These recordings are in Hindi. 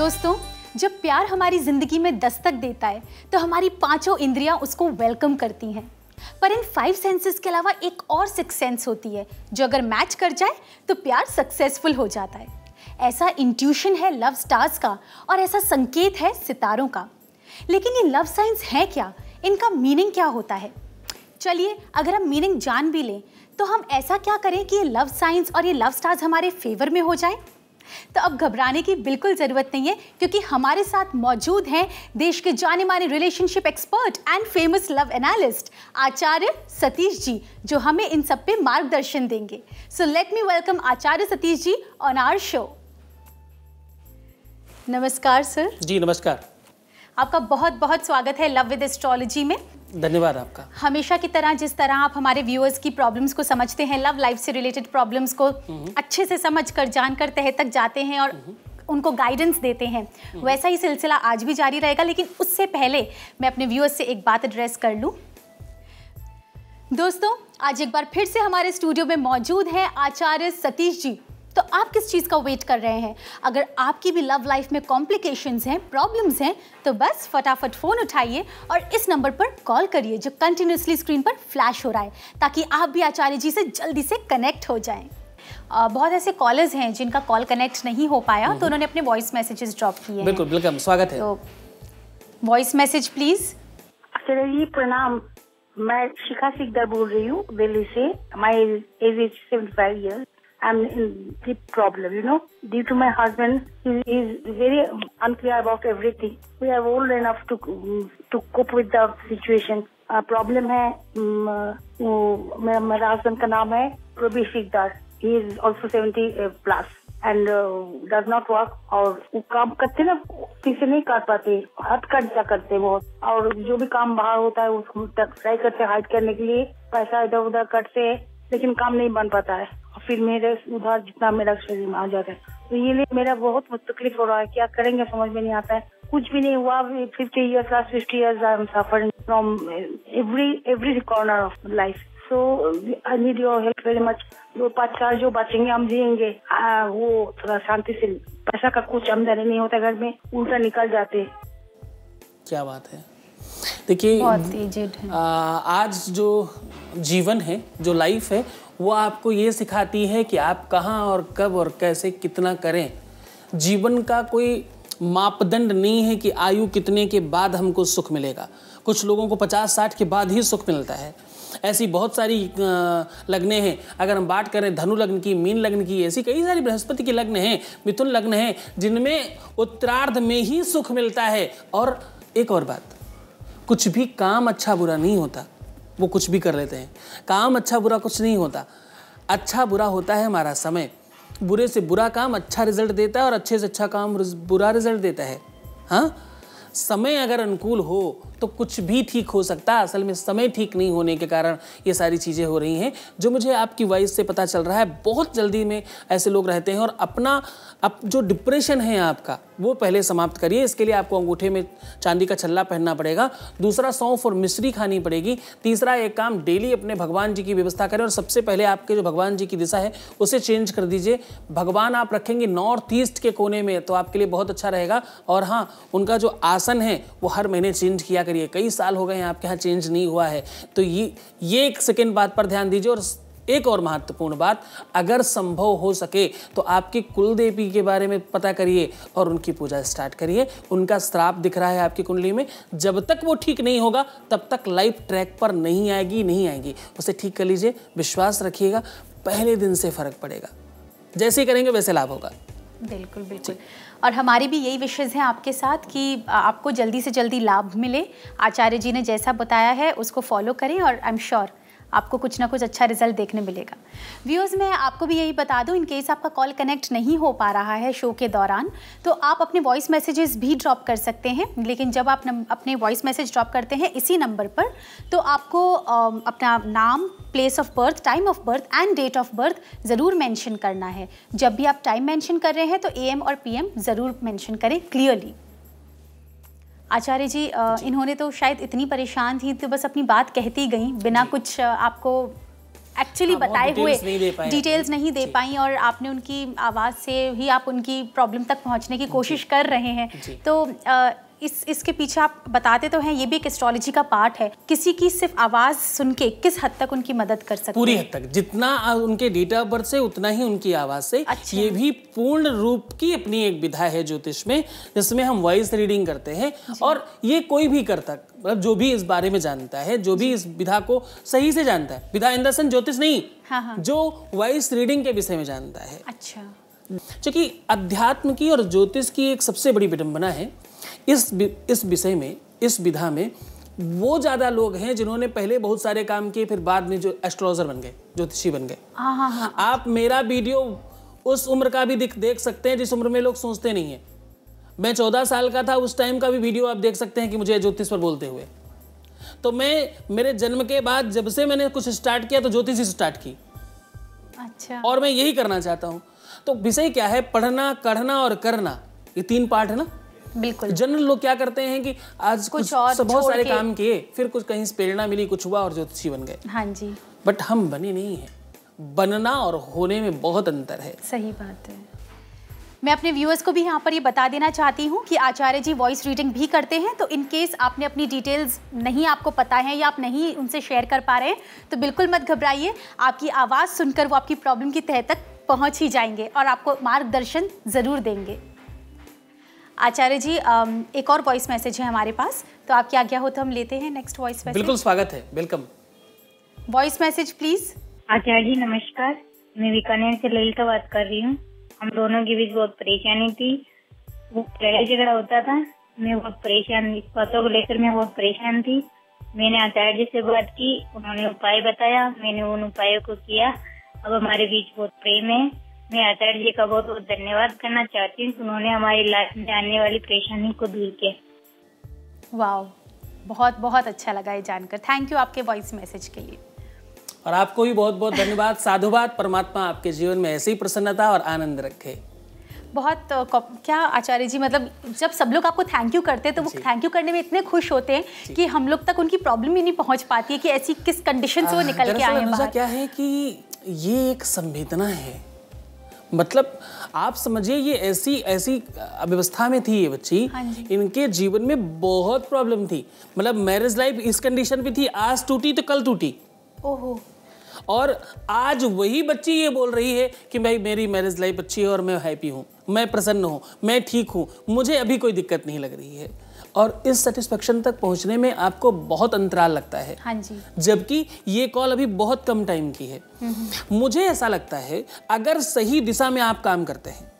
दोस्तों, जब प्यार हमारी ज़िंदगी में दस्तक देता है तो हमारी पाँचों इंद्रियाँ उसको वेलकम करती हैं। पर इन फाइव सेंसेस के अलावा एक और सिक्स सेंस होती है, जो अगर मैच कर जाए तो प्यार सक्सेसफुल हो जाता है। ऐसा इंट्यूशन है लव स्टार्स का, और ऐसा संकेत है सितारों का। लेकिन ये लव साइंस है क्या? इनका मीनिंग क्या होता है? चलिए, अगर हम मीनिंग जान भी लें तो हम ऐसा क्या करें कि ये लव साइंस और ये लव स्टार्स हमारे फेवर में हो जाएँ? तो अब घबराने की बिल्कुल ज़रूरत नहीं है क्योंकि हमारे साथ मौजूद हैं देश के जाने माने relationship expert and famous love analyst Acharya Satish ji जो हमें इन सब पे मार्गदर्शन देंगे। So let me welcome Acharya Satish ji on our show नमस्कार सर जी नमस्कार। आपका बहुत बहुत स्वागत है लव विद एस्ट्रोलॉजी में। धन्यवाद आपका। हमेशा की तरह जिस तरह आप हमारे व्यूअर्स की प्रॉब्लम्स को समझते हैं लव लाइफ से रिलेटेड प्रॉब्लम्स को अच्छे से समझ कर जानकर तह तक जाते हैं और उनको गाइडेंस देते हैं वैसा ही सिलसिला आज भी जारी रहेगा। लेकिन उससे पहले मैं अपने व्यूअर्स से एक बात एड्रेस कर लूँ। दोस्तों आज एक बार फिर से हमारे स्टूडियो में मौजूद हैं आचार्य सतीश जी। तो आप किस चीज़ का वेट कर रहे हैं? अगर आपकी भी लव लाइफ में कॉम्प्लिकेशंस हैं प्रॉब्लम्स हैं तो बस फटाफट फ़ोन उठाइए और इस नंबर पर कॉल करिए जो कंटिन्यूसली स्क्रीन पर फ्लैश हो रहा है ताकि आप भी आचार्य जी से जल्दी से कनेक्ट हो जाएँ। आ, बहुत ऐसे कॉलर्स हैं जिनका कॉल कनेक्ट नहीं हो पाया तो उन्होंने अपने वॉइस मैसेजेस ड्रॉप किए बिल्कुल बिल्कुल स्वागत है। तो वॉइस मैसेज प्लीज़ जी प्रणाम। मैं शिखा सिकदर बोल रही हूँ दिल्ली से। My age is seventy five years I'm in deep problem, you know. Due to my husband, he is very unclear about everything. We are old enough to to cope with the situation. Problem uh, है मेरा हस्बैंड का नाम है Rabi Sikdar he is also seventy plus and does not work और काम करते ना किसी नहीं कर पाते हद कट करते बहुत और जो भी काम बाहर होता है उसको ट्राई करते हाइड करने के लिए पैसा इधर उधर करते लेकिन काम नहीं बन पाता है फिर मेरे उधार जितना मेरा शरीर में आ जाता है। तो ये लिए मेरा बहुत तकलीफ़ हो रहा है क्या करेंगे समझ में नहीं आता है। कुछ भी नहीं हुआ fifty years last fifty years I am suffering from every every corner of life so I need your help very much दो पाँच चार जो बचेंगे हम जियेंगे वो थोड़ा शांति से पैसा का कुछ आमदनी नहीं होता घर में उल्टा निकल जाते। क्या बात है। देखिए आज जो जीवन है जो लाइफ है वो आपको ये सिखाती है कि आप कहाँ और कब और कैसे कितना करें। जीवन का कोई मापदंड नहीं है कि आयु कितने के बाद हमको सुख मिलेगा। कुछ लोगों को पचास साठ के बाद ही सुख मिलता है। ऐसी बहुत सारी लग्ने हैं। अगर हम बात करें धनु लग्न की, मीन लग्न की, ऐसी कई सारी बृहस्पति के लग्न हैं, मिथुन लग्न हैं, जिनमें उत्तरार्ध में ही सुख मिलता है। और एक और बात, कुछ भी काम अच्छा बुरा नहीं होता। वो कुछ भी कर लेते हैं। काम अच्छा बुरा कुछ नहीं होता। अच्छा बुरा होता है हमारा समय। बुरे से बुरा काम अच्छा रिज़ल्ट देता है और अच्छे से अच्छा काम बुरा रिज़ल्ट देता है। हाँ? समय अगर अनुकूल हो तो कुछ भी ठीक हो सकता है। असल में समय ठीक नहीं होने के कारण ये सारी चीज़ें हो रही हैं। जो मुझे आपकी वॉइस से पता चल रहा है, बहुत जल्दी में ऐसे लोग रहते हैं और अपना अब जो डिप्रेशन है आपका, वो पहले समाप्त करिए। इसके लिए आपको अंगूठे में चांदी का छल्ला पहनना पड़ेगा। दूसरा, सौंफ और मिश्री खानी पड़ेगी। तीसरा, एक काम डेली अपने भगवान जी की व्यवस्था करें और सबसे पहले आपके जो भगवान जी की दिशा है, उसे चेंज कर दीजिए। भगवान आप रखेंगे नॉर्थ ईस्ट के कोने में तो आपके लिए बहुत अच्छा रहेगा। और हाँ उनका जो आसन है, वो हर महीने चेंज किया करिए कई साल हो गए हैं आपके यहाँ चेंज नहीं हुआ है। तो ये ये एक सेकेंड बात पर ध्यान दीजिए और एक और महत्वपूर्ण बात अगर संभव हो सके तो आपकी कुल देवी के बारे में पता करिए और उनकी पूजा स्टार्ट करिए। उनका श्राप दिख रहा है आपकी कुंडली में जब तक वो ठीक नहीं होगा तब तक लाइफ ट्रैक पर नहीं आएगी नहीं आएगी। उसे ठीक कर लीजिए विश्वास रखिएगा पहले दिन से फ़र्क पड़ेगा। जैसे करेंगे वैसे लाभ होगा। बिल्कुल बिल्कुल। और हमारी भी यही विशेष हैं आपके साथ कि आपको जल्दी से जल्दी लाभ मिले। आचार्य जी ने जैसा बताया है, उसको फॉलो करें और आई एम श्योर आपको कुछ ना कुछ अच्छा रिज़ल्ट देखने मिलेगा। व्यूअर्स मैं आपको भी यही बता दूँ इन केस आपका कॉल कनेक्ट नहीं हो पा रहा है शो के दौरान तो आप अपने वॉइस मैसेजेस भी ड्रॉप कर सकते हैं। लेकिन जब आप अपने वॉइस मैसेज ड्रॉप करते हैं इसी नंबर पर तो आपको अपना नाम place of birth time of birth and date of birth ज़रूर मैंशन करना है। जब भी आप टाइम मैंशन कर रहे हैं तो ए और पीएम ज़रूर मैंशन करें क्लियरली आचार्य जी इन्होंने तो शायद इतनी परेशान थी तो बस अपनी बात कहती गई बिना कुछ आपको एक्चुअली हाँ, बताए हुए डिटेल्स नहीं दे पाई और आपने उनकी आवाज़ से ही आप उनकी प्रॉब्लम तक पहुँचने की कोशिश कर रहे हैं। तो इस इसके पीछे आप बताते तो हैं ये भी एक एस्ट्रोलॉजी का पार्ट है। किसी की सिर्फ़ आवाज़ सुन के किस हद तक उनकी मदद कर सकते पूरी हद तक। जितना उनके डेट ऑफ़ बर्थ से उतना ही उनकी आवाज़ से। अच्छा। ये भी पूर्ण रूप की अपनी एक विधा है ज्योतिष में जिसमें हम वॉइस रीडिंग करते हैं। और ये कोई भी करता मतलब जो भी इस बारे में जानता है जो भी इस विधा को सही से जानता है। विधा इन सन ज्योतिष नहीं हाँ हाँ। जो वॉइस रीडिंग के विषय में जानता है। अच्छा। क्योंकि अध्यात्म की और ज्योतिष की एक सबसे बड़ी विडंबना है इस इस विषय में इस विधा में वो ज़्यादा लोग हैं जिन्होंने पहले बहुत सारे काम किए फिर बाद में जो एस्ट्रोलॉजर बन गए ज्योतिषी बन गए। हाँ, हाँ, हाँ। आप मेरा वीडियो उस उम्र का भी देख सकते हैं जिस उम्र में लोग सोचते नहीं है। मैं चौदह साल का था उस टाइम का भी वीडियो आप देख सकते हैं कि मुझे ज्योतिष पर बोलते हुए। तो मैं मेरे जन्म के बाद जब से मैंने कुछ स्टार्ट किया तो ज्योतिष स्टार्ट की। अच्छा। और मैं यही करना चाहता हूँ। तो विषय क्या है? पढ़ना कढ़ना और करना। ये तीन पार्ट है ना? बिल्कुल। जनरल लोग क्या करते हैं कि आज कुछ, कुछ और बहुत सारे काम किए फिर कुछ कहीं से प्रेरणा मिली कुछ हुआ और ज्योतिषी बन गए। हाँ जी। बट हम बने नहीं है। बनना और होने में बहुत अंतर है। सही बात है। मैं अपने व्यूअर्स को भी यहाँ पर ये बता देना चाहती हूँ कि आचार्य जी वॉइस रीडिंग भी करते हैं तो इन केस आपने अपनी डिटेल्स नहीं आपको पता है या आप नहीं उनसे शेयर कर पा रहे हैं तो बिल्कुल मत घबराइए। आपकी आवाज़ सुनकर वो आपकी प्रॉब्लम की तह तक पहुँच ही जाएँगे और आपको मार्गदर्शन ज़रूर देंगे। आचार्य जी एक और वॉइस मैसेज है हमारे पास। तो आपकी आज्ञा हो तो हम लेते हैं नेक्स्ट वॉइस मैसेज बिल्कुल स्वागत है welcome voice message please Acharya ji नमस्कार। मैं बीकानेर से ललिता बात कर रही हूँ। हम दोनों के बीच बहुत परेशानी थी। वो लड़ाई झगड़ा होता था। मैं बहुत परेशान इस बातों को लेकर मैं बहुत परेशान थी। मैंने आचार्य जी से बात की उन्होंने उपाय बताया। मैंने उन उपायों को किया। अब हमारे बीच बहुत प्रेम है। मैं आचार्य जी का बहुत बहुत धन्यवाद करना चाहती हूँ उन्होंने हमारी लाइफ में आने वाली परेशानी को दूर किया। वाह बहुत बहुत अच्छा लगा ये जानकर। थैंक यू आपके वॉइस मैसेज के लिए। और आपको भी बहुत बहुत धन्यवाद साधुवाद परमात्मा आपके जीवन में ऐसी प्रसन्नता और आनंद रखे। बहुत क्या आचार्य जी मतलब जब सब लोग आपको थैंक यू करते हैं तो वो थैंक यू करने में इतने खुश होते हैं कि हम लोग तक उनकी प्रॉब्लम ही नहीं पहुँच पाती है कि ऐसी किस कंडीशन से वो निकल के आए हैं क्या है कि ये एक संवेदना है। मतलब आप समझिए ये ऐसी ऐसी अव्यवस्था में थी ये बच्ची। हाँ इनके जीवन में बहुत प्रॉब्लम थी। मतलब मैरिज लाइफ इस कंडीशन पे थी आज टूटी तो कल टूटी। ओहो। और आज वही बच्ची ये बोल रही है कि भाई मेरी मैरिज लाइफ अच्छी है और मैं हैप्पी हूँ मैं प्रसन्न हूँ मैं ठीक हूँ मुझे अभी कोई दिक्कत नहीं लग रही है। और इस सेटिस्फेक्शन तक पहुँचने में आपको बहुत अंतराल लगता है। हाँ जी। जबकि ये कॉल अभी बहुत कम टाइम की है। मुझे ऐसा लगता है अगर सही दिशा में आप काम करते हैं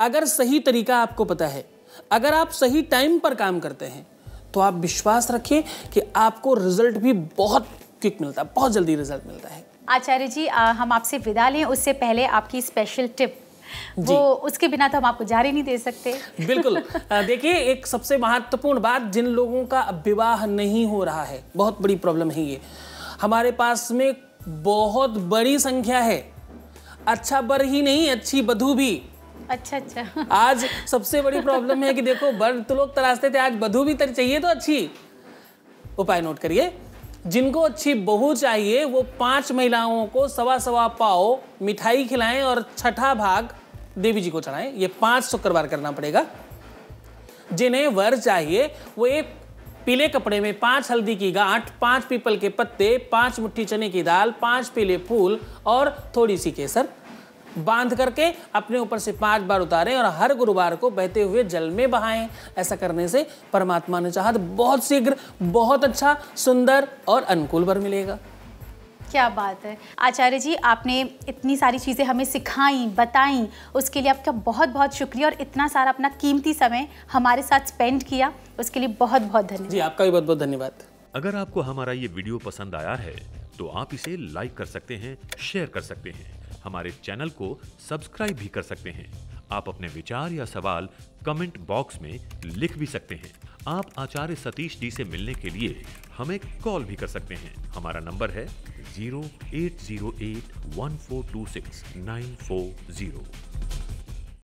अगर सही तरीका आपको पता है अगर आप सही टाइम पर काम करते हैं तो आप विश्वास रखिए कि आपको रिज़ल्ट भी बहुत क्विक मिलता है बहुत जल्दी रिज़ल्ट मिलता है। आचार्य जी आ, हम आपसे विदा लें। उससे पहले आपकी स्पेशल टिप वो उसके बिना तो हम आपको जारी नहीं दे सकते। बिल्कुल। देखिए एक सबसे महत्वपूर्ण बात जिन लोगों का विवाह नहीं हो रहा है बहुत बड़ी प्रॉब्लम है ये। हमारे पास में बहुत बड़ी संख्या है। अच्छा बर ही नहीं अच्छी बधू भी। अच्छा अच्छा। आज सबसे बड़ी प्रॉब्लम है कि देखो बर तो लोग तराशते थे आज बधू भी तर चाहिए तो अच्छी। उपाय नोट करिए। जिनको अच्छी बहू चाहिए वो पाँच महिलाओं को सवा सवा पाओ मिठाई खिलाएँ और छठा भाग देवी जी को चढ़ाएँ। ये पाँच शुक्रवार करना पड़ेगा। जिन्हें वर चाहिए, वो एक पीले कपड़े में पाँच हल्दी की गांठ, पाँच पीपल के पत्ते, पाँच मुट्ठी चने की दाल, पाँच पीले फूल और थोड़ी सी केसर बाँध करके अपने ऊपर से पाँच बार उतारें और हर गुरुवार को बहते हुए जल में बहाएँ। ऐसा करने से परमात्मा ने चाहा तो बहुत शीघ्र, बहुत अच्छा सुंदर और अनुकूल वर मिलेगा। क्या बात है। आचार्य जी आपने इतनी सारी चीज़ें हमें सिखाई बताई उसके लिए आपका बहुत बहुत शुक्रिया और इतना सारा अपना कीमती समय हमारे साथ स्पेंड किया उसके लिए बहुत बहुत धन्यवाद। जी आपका भी बहुत बहुत धन्यवाद। अगर आपको हमारा ये वीडियो पसंद आया है तो आप इसे लाइक कर सकते हैं शेयर कर सकते हैं। हमारे चैनल को सब्सक्राइब भी कर सकते हैं। आप अपने विचार या सवाल कमेंट बॉक्स में लिख भी सकते हैं। आप आचार्य सतीश जी से मिलने के लिए हमें कॉल भी कर सकते हैं। हमारा नंबर है zero eight zero eight one four two six nine four zero.